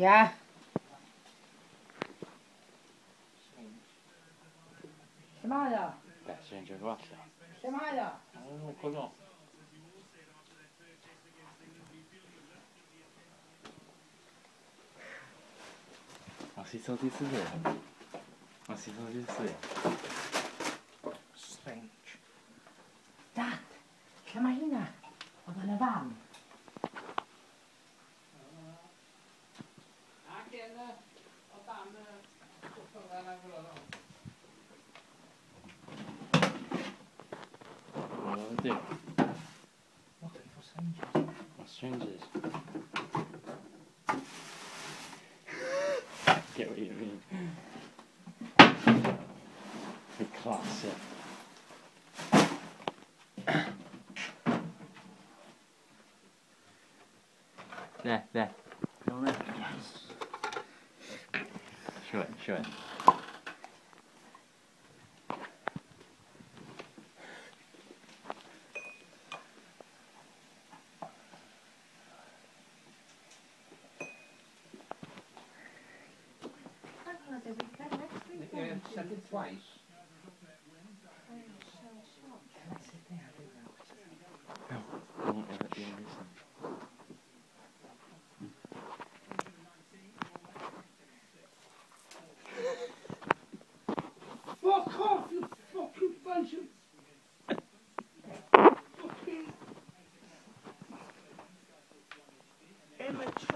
Ja. Shemaya. Beh, si mangia quattro. Shemaya. Un colò. Ma si soddisfa. Ma si soddisfa. What do I do? What strangers? Get what you mean. Good class. There, there. There. Show it, show it. Yeah, said it twice. Fuck off, you fucking bunch of. fucking. immature.